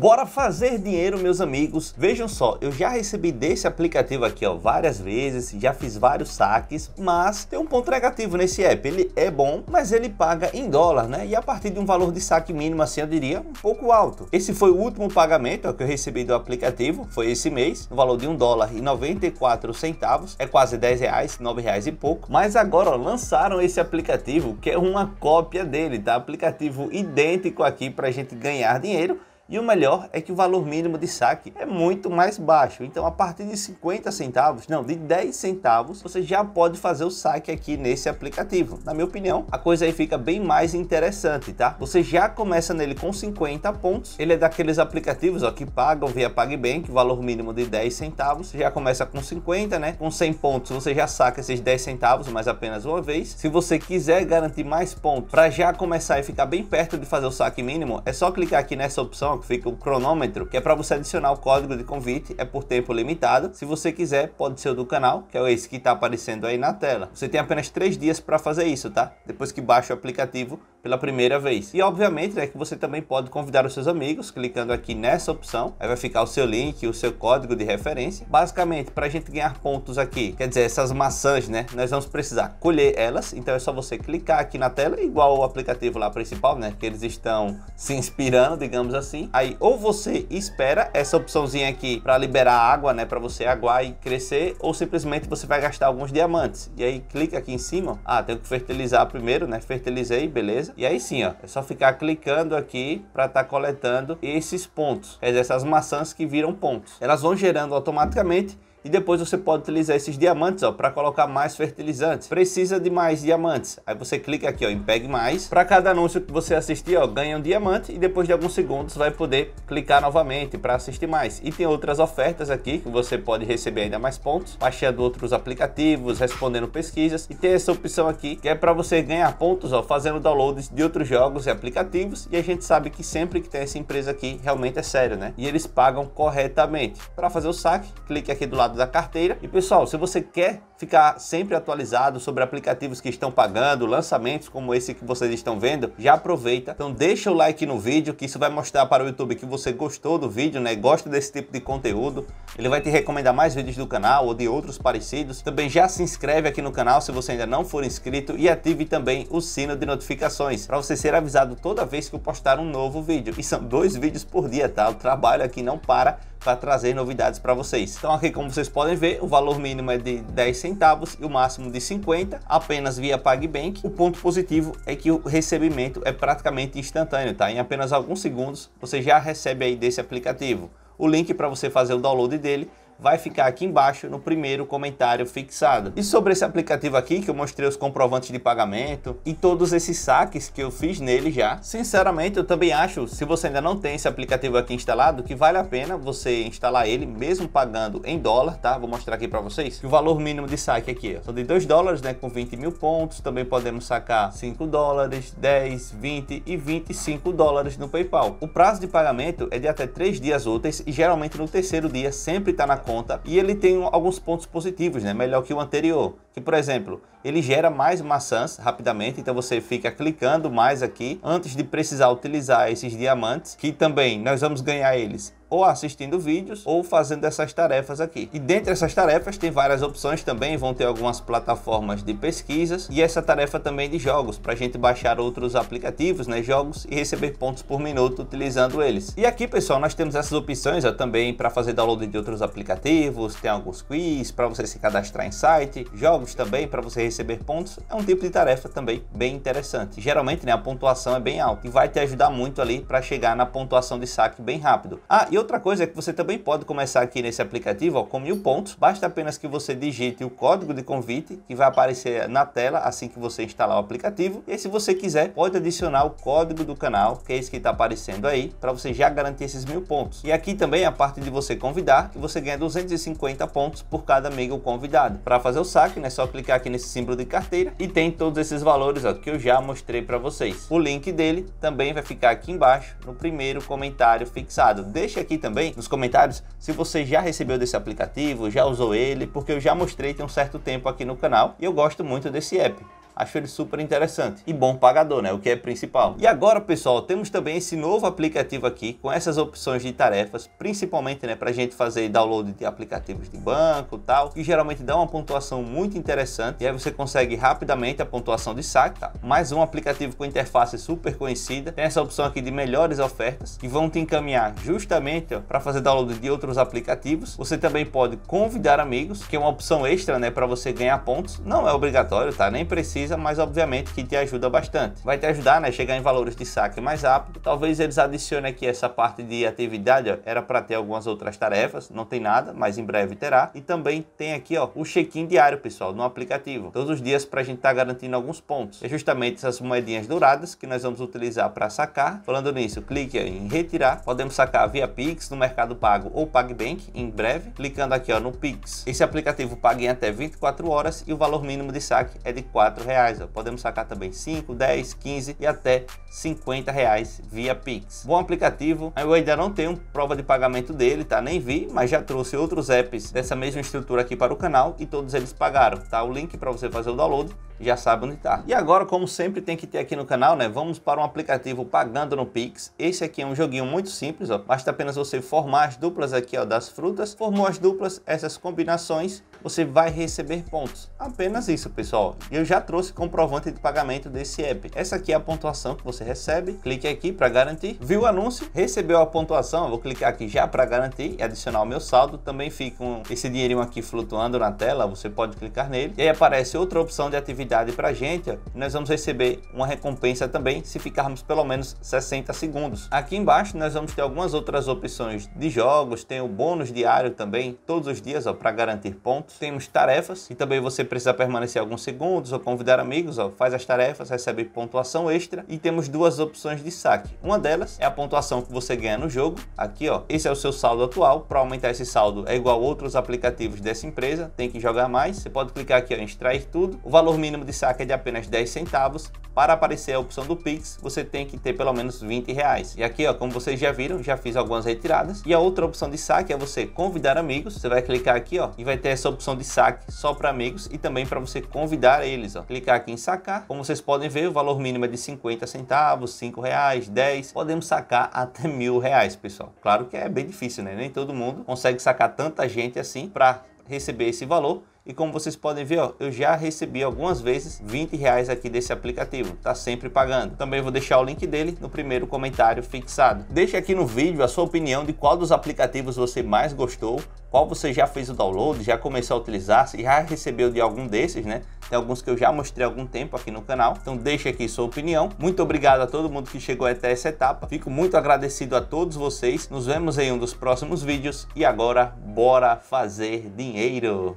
Bora fazer dinheiro, meus amigos. Vejam só, eu já recebi desse aplicativo aqui, ó, várias vezes, já fiz vários saques, mas tem um ponto negativo nesse app. Ele é bom, mas ele paga em dólar, né? E a partir de um valor de saque mínimo, assim, eu diria, um pouco alto. Esse foi o último pagamento ó, que eu recebi do aplicativo, foi esse mês, no valor de um dólar e 94 centavos, é quase 10 reais, 9 reais e pouco. Mas agora, ó, lançaram esse aplicativo, que é uma cópia dele, tá? Aplicativo idêntico aqui para gente ganhar dinheiro e o melhor é que o valor mínimo de saque é muito mais baixo. Então, a partir de 50 centavos, não, de 10 centavos, você já pode fazer o saque aqui nesse aplicativo. Na minha opinião, a coisa aí fica bem mais interessante, tá? Você já começa nele com 50 pontos. Ele é daqueles aplicativos ó, que pagam via PagBank, valor mínimo de 10 centavos. Você já começa com 50, né? Com 100 pontos, você já saca esses 10 centavos, mas apenas uma vez. Se você quiser garantir mais pontos para já começar e ficar bem perto de fazer o saque mínimo, é só clicar aqui nessa opção fica o cronômetro, que é para você adicionar o código de convite, é por tempo limitado. Se você quiser, pode ser o do canal, que é esse que está aparecendo aí na tela. Você tem apenas três dias para fazer isso, tá? Depois que baixa o aplicativo pela primeira vez. E obviamente é que você também pode convidar os seus amigos, clicando aqui nessa opção, aí vai ficar o seu link, o seu código de referência. Basicamente, para a gente ganhar pontos aqui, quer dizer, essas maçãs, né? Nós vamos precisar colher elas, então é só você clicar aqui na tela, igual o aplicativo lá principal, né? Que eles estão se inspirando, digamos assim. Aí ou você espera essa opçãozinha aqui para liberar água, né, para você aguar e crescer, ou simplesmente você vai gastar alguns diamantes. E aí clica aqui em cima, ah, tenho que fertilizar primeiro, né? Fertilizei, beleza? E aí sim, ó, é só ficar clicando aqui para estar tá coletando esses pontos, quer dizer, essas maçãs que viram pontos. Elas vão gerando automaticamente e depois você pode utilizar esses diamantes para colocar mais fertilizantes. Precisa de mais diamantes. Aí você clica aqui ó, em pegue mais. Para cada anúncio que você assistir, ó, ganha um diamante e depois de alguns segundos vai poder clicar novamente para assistir mais. E tem outras ofertas aqui que você pode receber ainda mais pontos, baixando outros aplicativos, respondendo pesquisas. E tem essa opção aqui que é para você ganhar pontos ó, fazendo downloads de outros jogos e aplicativos. E a gente sabe que sempre que tem essa empresa aqui, realmente é sério, né? E eles pagam corretamente. Para fazer o saque, clique aqui do lado lado da carteira. E pessoal, se você quer ficar sempre atualizado sobre aplicativos que estão pagando, lançamentos como esse que vocês estão vendo, já aproveita. Então deixa o like no vídeo, que isso vai mostrar para o YouTube que você gostou do vídeo, né? Gosta desse tipo de conteúdo. Ele vai te recomendar mais vídeos do canal ou de outros parecidos. Também já se inscreve aqui no canal se você ainda não for inscrito e ative também o sino de notificações para você ser avisado toda vez que eu postar um novo vídeo. E são dois vídeos por dia, tá? O trabalho aqui não para para trazer novidades para vocês. Então aqui como vocês podem ver, o valor mínimo é de 10 centavos e o máximo de 50, apenas via PagBank. O ponto positivo é que o recebimento é praticamente instantâneo, tá? Em apenas alguns segundos você já recebe aí desse aplicativo. O link para você fazer o download dele vai ficar aqui embaixo no primeiro comentário fixado. E sobre esse aplicativo aqui, que eu mostrei os comprovantes de pagamento e todos esses saques que eu fiz nele já, sinceramente eu também acho, se você ainda não tem esse aplicativo aqui instalado, que vale a pena você instalar ele, mesmo pagando em dólar, tá? Vou mostrar aqui para vocês. Que o valor mínimo de saque aqui são de 2 dólares, né? Com 20 mil pontos. Também podemos sacar 5 dólares, 10, 20 e 25 dólares no PayPal. O prazo de pagamento é de até 3 dias úteis e geralmente no terceiro dia sempre está na conta e ele tem alguns pontos positivos, né? Melhor que o anterior. Que, por exemplo, ele gera mais maçãs rapidamente, então você fica clicando mais aqui antes de precisar utilizar esses diamantes, que também nós vamos ganhar eles ou assistindo vídeos ou fazendo essas tarefas aqui. E dentre essas tarefas tem várias opções também, vão ter algumas plataformas de pesquisas e essa tarefa também de jogos, para a gente baixar outros aplicativos, né, jogos e receber pontos por minuto utilizando eles. E aqui, pessoal, nós temos essas opções ó, também para fazer download de outros aplicativos, tem alguns quiz para você se cadastrar em site, jogos também para você receber pontos, é um tipo de tarefa também bem interessante. Geralmente, né, a pontuação é bem alta e vai te ajudar muito ali para chegar na pontuação de saque bem rápido. Ah, e outra coisa é que você também pode começar aqui nesse aplicativo ó, com mil pontos. Basta apenas que você digite o código de convite que vai aparecer na tela assim que você instalar o aplicativo. E se você quiser, pode adicionar o código do canal, que é esse que está aparecendo aí, para você já garantir esses mil pontos. E aqui também a parte de você convidar, que você ganha 250 pontos por cada amigo convidado. Para fazer o saque, né, é só clicar aqui nesse símbolo de carteira e tem todos esses valores ó, que eu já mostrei para vocês. O link dele também vai ficar aqui embaixo no primeiro comentário fixado. Deixa aqui também nos comentários se você já recebeu desse aplicativo, já usou ele, porque eu já mostrei tem um certo tempo aqui no canal e eu gosto muito desse app. Acho ele super interessante e bom pagador, né? O que é principal. E agora, pessoal, temos também esse novo aplicativo aqui com essas opções de tarefas, principalmente, né, para gente fazer download de aplicativos de banco, tal, que geralmente dá uma pontuação muito interessante. E aí você consegue rapidamente a pontuação de saque. Tá? Mais um aplicativo com interface super conhecida. Tem essa opção aqui de melhores ofertas que vão te encaminhar justamente para fazer download de outros aplicativos. Você também pode convidar amigos, que é uma opção extra, né, para você ganhar pontos. Não é obrigatório, tá? Nem precisa, mas obviamente que te ajuda bastante. Vai te ajudar, né, chegar em valores de saque mais rápido. Talvez eles adicionem aqui essa parte de atividade, ó, era para ter algumas outras tarefas, não tem nada, mas em breve terá. E também tem aqui, ó, o check-in diário, pessoal, no aplicativo. Todos os dias para a gente estar tá garantindo alguns pontos. É justamente essas moedinhas douradas que nós vamos utilizar para sacar. Falando nisso, clique em retirar. Podemos sacar via Pix no Mercado Pago ou PagBank em breve. Clicando aqui, ó, no Pix. Esse aplicativo paga em até 24 horas e o valor mínimo de saque é de 4 reais. Ó. Podemos sacar também 5, 10, 15 e até 50 reais via Pix. Bom aplicativo. Eu ainda não tenho prova de pagamento dele, tá? Nem vi, mas já trouxe outros apps dessa mesma estrutura aqui para o canal e todos eles pagaram, tá? O link para você fazer o download já sabe onde está. E agora, como sempre tem que ter aqui no canal, né? Vamos para um aplicativo pagando no Pix. Esse aqui é um joguinho muito simples, ó. Basta apenas você formar as duplas aqui, ó, das frutas. Formou as duplas, essas combinações, você vai receber pontos. Apenas isso, pessoal. Eu já trouxe comprovante de pagamento desse app. Essa aqui é a pontuação que você recebe. Clique aqui para garantir. Viu o anúncio? Recebeu a pontuação. Eu vou clicar aqui já para garantir e adicionar o meu saldo. Também fica um, esse dinheirinho aqui flutuando na tela. Você pode clicar nele. E aí aparece outra opção de atividade para a gente, nós vamos receber uma recompensa também se ficarmos pelo menos 60 segundos. Aqui embaixo nós vamos ter algumas outras opções de jogos, tem o bônus diário também, todos os dias para garantir pontos. Temos tarefas e também você precisa permanecer alguns segundos ou convidar amigos, ó, faz as tarefas, recebe pontuação extra e temos duas opções de saque. Uma delas é a pontuação que você ganha no jogo. Aqui, ó, esse é o seu saldo atual. Para aumentar esse saldo é igual a outros aplicativos dessa empresa, tem que jogar mais. Você pode clicar aqui ó, em extrair tudo. O valor mínimo mínimo de saque é de apenas 10 centavos. Para aparecer a opção do Pix, você tem que ter pelo menos 20 reais. E aqui, ó, como vocês já viram, já fiz algumas retiradas. E a outra opção de saque é você convidar amigos. Você vai clicar aqui, ó, e vai ter essa opção de saque só para amigos e também para você convidar eles, ó. Clicar aqui em sacar. Como vocês podem ver, o valor mínimo é de 50 centavos, 5 reais, 10. Podemos sacar até mil reais, pessoal. Claro que é bem difícil, né? Nem todo mundo consegue sacar tanta gente assim para receber esse valor e como vocês podem ver, ó, eu já recebi algumas vezes 20 reais aqui desse aplicativo, tá sempre pagando. Também vou deixar o link dele no primeiro comentário fixado. Deixe aqui no vídeo a sua opinião de qual dos aplicativos você mais gostou, qual você já fez o download, já começou a utilizar, se já recebeu de algum desses, né? Tem alguns que eu já mostrei há algum tempo aqui no canal, então deixe aqui sua opinião. Muito obrigado a todo mundo que chegou até essa etapa. Fico muito agradecido a todos vocês. Nos vemos em um dos próximos vídeos e agora bora fazer dinheiro!